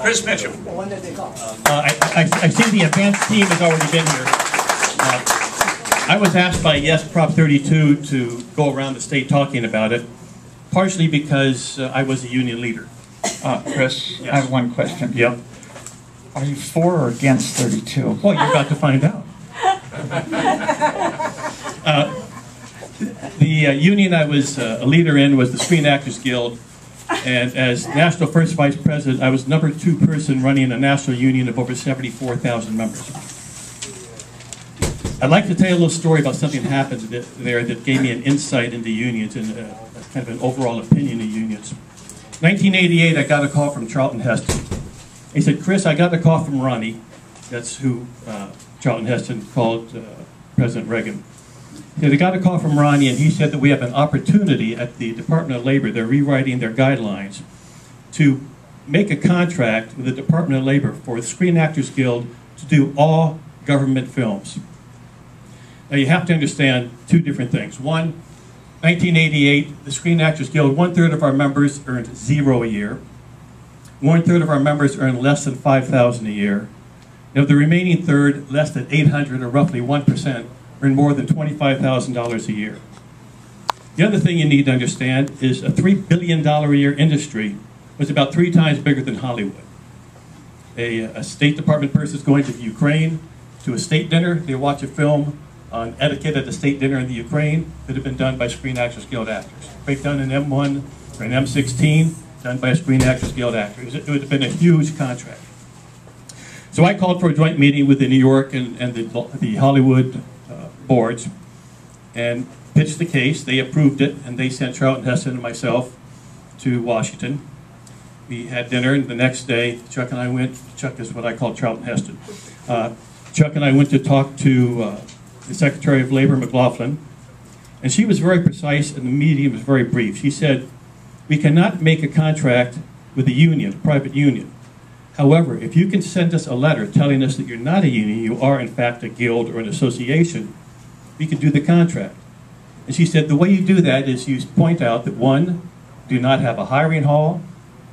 Chris Mitchum. Uh, I, I, I see the advanced team has already been here. Uh, I was asked by Yes Prop 32 to go around the state talking about it, partially because uh, I was a union leader. Uh, Chris, I have one question. Yep. Are you for or against 32? Well, you're about to find out. Uh, the uh, union I was uh, a leader in was the Screen Actors Guild, and as national first vice president, I was number two person running a national union of over 74,000 members. I'd like to tell you a little story about something that happened there that gave me an insight into unions and uh, kind of an overall opinion of unions. 1988, I got a call from Charlton Heston. He said, Chris, I got a call from Ronnie. That's who uh, Charlton Heston called uh, President Reagan. Said, I got a call from Ronnie, and he said that we have an opportunity at the Department of Labor. They're rewriting their guidelines to make a contract with the Department of Labor for the Screen Actors Guild to do all government films. Now, you have to understand two different things. One, 1988, the Screen Actors Guild, one third of our members earned zero a year. One third of our members earned less than 5,000 a year. And of the remaining third, less than 800 or roughly 1% earn more than $25,000 a year. The other thing you need to understand is a $3 billion a year industry was about three times bigger than Hollywood. A, a State Department person is going to Ukraine to a state dinner, they watch a film on etiquette at the state dinner in the Ukraine that had been done by Screen Actors Guild actors. They've done an M1 or an M16 done by a Screen Actors Guild actor. It would have been a huge contract. So I called for a joint meeting with the New York and, and the, the Hollywood boards and pitched the case. They approved it, and they sent Charlton Heston and myself to Washington. We had dinner, and the next day, Chuck and I went, Chuck is what I call Charlton Heston. Uh, Chuck and I went to talk to uh, the Secretary of Labor, McLaughlin, and she was very precise, and the meeting was very brief. She said, we cannot make a contract with a union, a private union. However, if you can send us a letter telling us that you're not a union, you are in fact a guild or an association, we can do the contract. And she said the way you do that is you point out that one, do not have a hiring hall,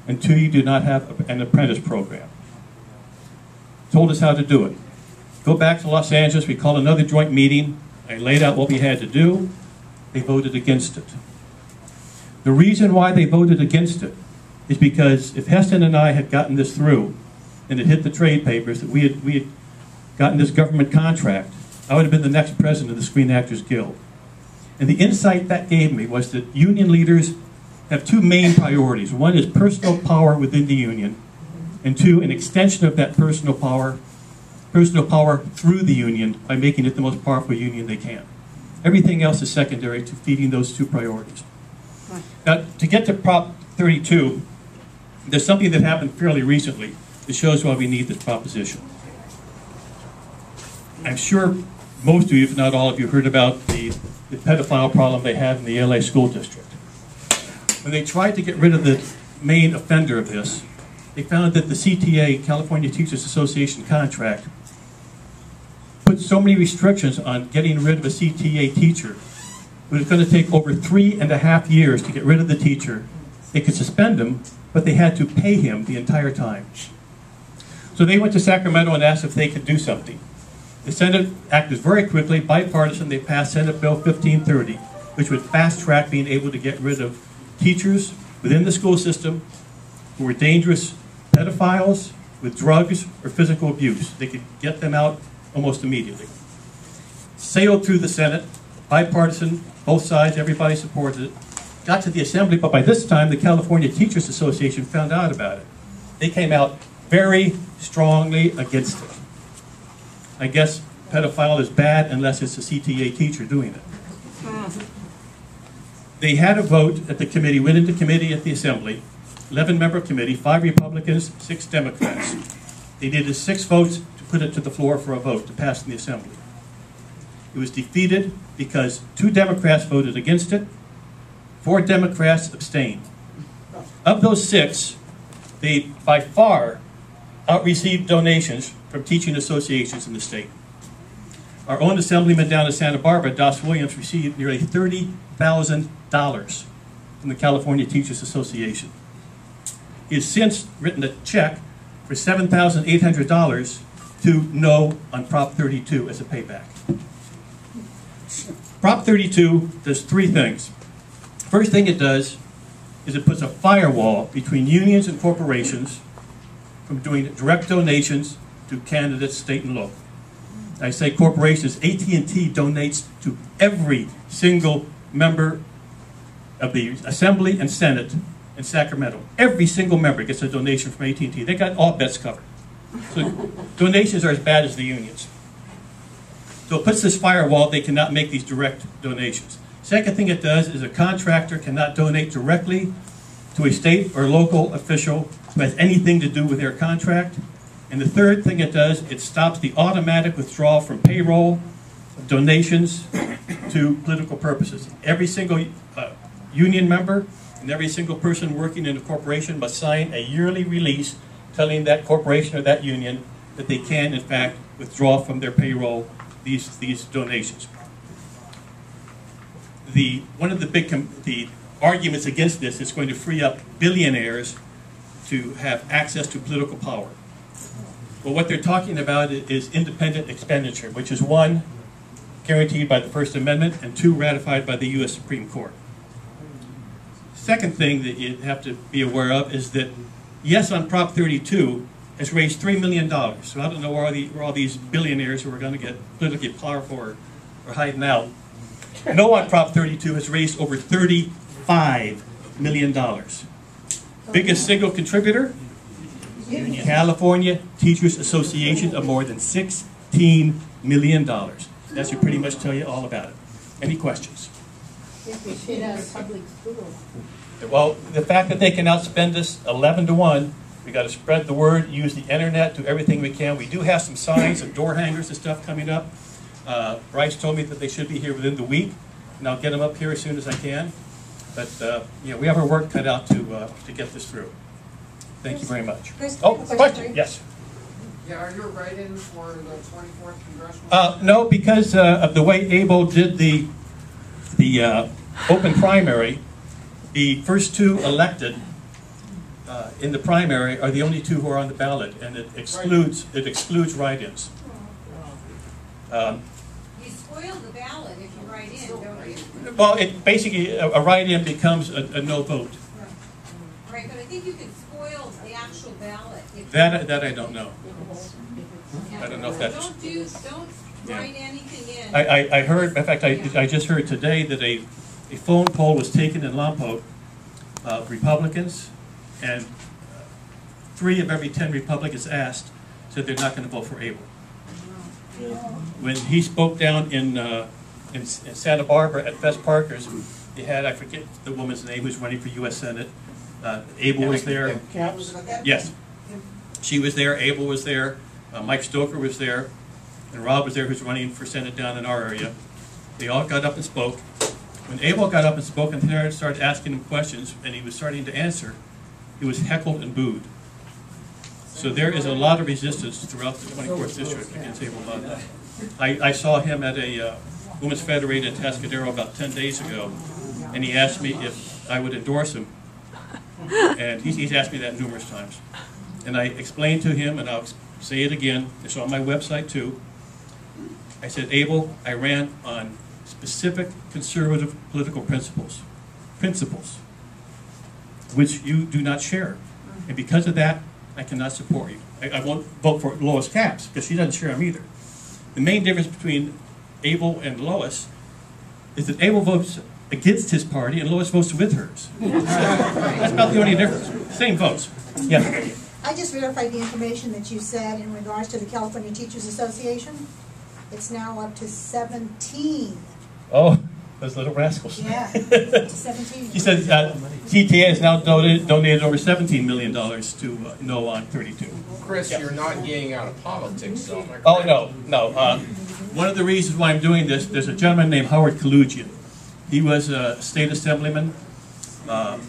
and two, you do not have an apprentice program. Told us how to do it. Go back to Los Angeles, we called another joint meeting, I laid out what we had to do, they voted against it. The reason why they voted against it is because if Heston and I had gotten this through and it hit the trade papers that we had, we had gotten this government contract, I would have been the next president of the Screen Actors Guild. And the insight that gave me was that union leaders have two main priorities. One is personal power within the union, and two, an extension of that personal power, personal power through the union by making it the most powerful union they can. Everything else is secondary to feeding those two priorities. Now, to get to Prop 32, there's something that happened fairly recently that shows why we need this proposition. I'm sure most of you, if not all of you, heard about the, the pedophile problem they have in the LA school district. When they tried to get rid of the main offender of this, they found that the CTA, California Teachers Association contract, put so many restrictions on getting rid of a CTA teacher. It was going to take over three and a half years to get rid of the teacher. They could suspend him, but they had to pay him the entire time. So they went to Sacramento and asked if they could do something. The Senate acted very quickly, bipartisan. They passed Senate Bill 1530, which would fast track being able to get rid of teachers within the school system who were dangerous pedophiles with drugs or physical abuse. They could get them out almost immediately. Sailed through the Senate, bipartisan, both sides, everybody supported it. Got to the Assembly, but by this time the California Teachers Association found out about it. They came out very strongly against it. I guess pedophile is bad unless it's a CTA teacher doing it. They had a vote at the committee, went into committee at the Assembly, 11 member committee, five Republicans, six Democrats. They needed six votes to put it to the floor for a vote to pass in the Assembly. It was defeated because two Democrats voted against it, four Democrats abstained. Of those six, they by far out-received donations from teaching associations in the state. Our own assemblyman down in Santa Barbara, Das Williams, received nearly $30,000 from the California Teachers Association. He has since written a check for $7,800 to no on Prop 32 as a payback. Prop 32 does three things. First thing it does is it puts a firewall between unions and corporations from doing direct donations to candidates, state and local. I say corporations, AT&T donates to every single member of the Assembly and Senate in Sacramento. Every single member gets a donation from AT&T. They got all bets covered. So donations are as bad as the unions. So it puts this firewall, they cannot make these direct donations. Second thing it does is a contractor cannot donate directly to a state or local official who has anything to do with their contract. And the third thing it does, it stops the automatic withdrawal from payroll donations to political purposes. Every single uh, union member and every single person working in a corporation must sign a yearly release telling that corporation or that union that they can, in fact, withdraw from their payroll these, these donations. The, one of the big the arguments against this is going to free up billionaires to have access to political power. Well, what they're talking about is independent expenditure, which is one, guaranteed by the First Amendment, and two, ratified by the U.S. Supreme Court. Second thing that you have to be aware of is that, yes, on Prop 32 has raised $3 million. So I don't know where all, the, where all these billionaires who are going to get politically powerful are, are hiding out. No on Prop 32 has raised over $35 million. Biggest single contributor? California Teachers Association of more than $16 million. That should pretty much tell you all about it. Any questions? Well, the fact that they can outspend us 11 to 1, we got to spread the word, use the internet, do everything we can. We do have some signs and door hangers and stuff coming up. Uh, Bryce told me that they should be here within the week, and I'll get them up here as soon as I can. But, uh, you know, we have our work cut out to, uh, to get this through. Thank you very much. Chris, Oh, question question, you. yes. Yeah, are you a write-in for the 24th congressional? Uh, no, because uh, of the way Abel did the, the uh, open primary, the first two elected uh, in the primary are the only two who are on the ballot, and it excludes, it excludes write-ins. Um, You spoil the ballot if you write in, don't you? Well, it, basically, a a write-in becomes a, a no vote. Right, but I think you can the actual ballot. if- That, that I don't know. I don't know if that's- Don't do, don't Yeah. write anything in. I, I, I heard, in fact, I, I just heard today that a, a phone poll was taken in Lompoc, of Republicans, and uh, three of every ten Republicans asked said they're not gonna vote for Abel. When he spoke down in, uh, in, in Santa Barbara at Fest Parkers, they had, I forget the woman's name who's running for US Senate, uh, Abel was there. Yes. She was there, Abel was there, uh, Mike Stoker was there, and Rob was there who's running for Senate down in our area. They all got up and spoke. When Abel got up and spoke and Terrence started asking him questions and he was starting to answer, he was heckled and booed. So there is a lot of resistance throughout the 24th district against Abel Bundy. I, I saw him at a uh, Women's Federated in Atascadero about 10 days ago, and he asked me if I would endorse him. And he's, he's asked me that numerous times. And I explained to him, and I'll say it again, it's on my website too. I said, Abel, I ran on specific conservative political principles, principles, which you do not share. And because of that, I cannot support you. I, I won't vote for Lois Capps, because she doesn't share them either. The main difference between Abel and Lois is that Abel votes against his party and Lois votes with hers. That's about the only difference. Same votes. Yeah. I just verified the information that you said in regards to the California Teachers Association. It's now up to seventeen. Oh, those little rascals. Yeah, to seventeen. He said uh, CTA has now donated, donated over $17 million to uh, No on 32. Chris, you're not getting out of politics, though. am Oh, no, no. Uh, one of the reasons why I'm doing this, there's a gentleman named Howard Kaloogian. He was a state assemblyman. Um,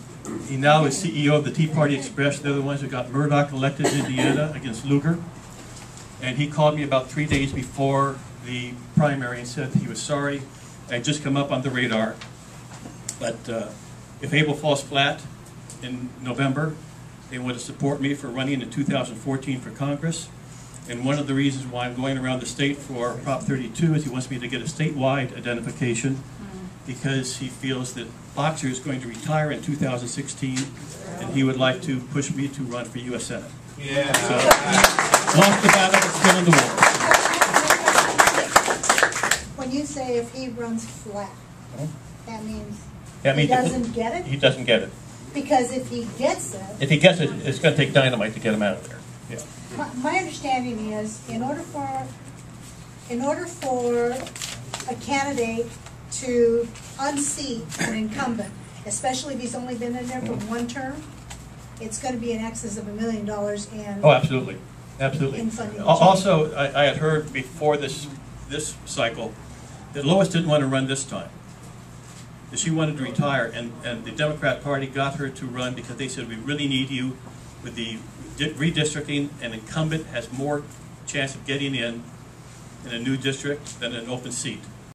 he now is CEO of the Tea Party Express. They're the ones who got Mourdock elected in Indiana against Lugar. And he called me about three days before the primary and said he was sorry. I had just come up on the radar. But uh, if Abel falls flat in November, They want to support me for running in 2014 for Congress. And one of the reasons why I'm going around the state for Prop 32 is he wants me to get a statewide identification because he feels that Boxer is going to retire in 2016 and he would like to push me to run for U.S. Senate. Yeah. So, lost the battle, but still in the war. When you say if he runs flat, that means That he means doesn't get it? He doesn't get it. Because if he gets it, If he gets it, it's going to take dynamite to get him out of there. Yeah. my, my understanding is, in order for, in order for a candidate to unseat an incumbent, especially if he's only been in there for one term, it's gonna be in excess of a million dollars in. Oh, absolutely, absolutely. In funding. Al- Also, I, I had heard before this, this cycle, that Lois didn't want to run this time. That she wanted to retire, and, and the Democrat Party got her to run because they said, we really need you with the di- redistricting, an incumbent has more chance of getting in in a new district than an open seat.